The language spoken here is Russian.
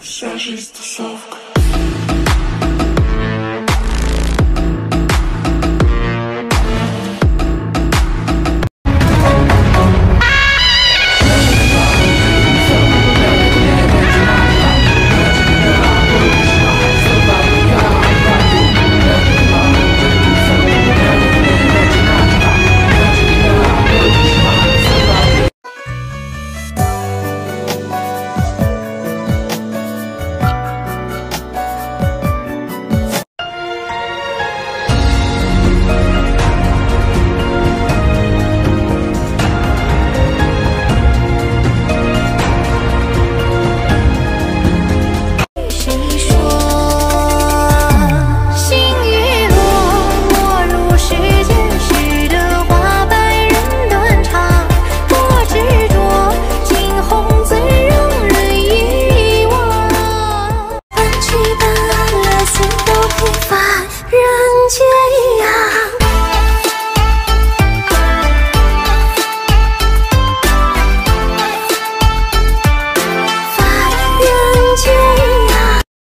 Вся жизнь тусовка.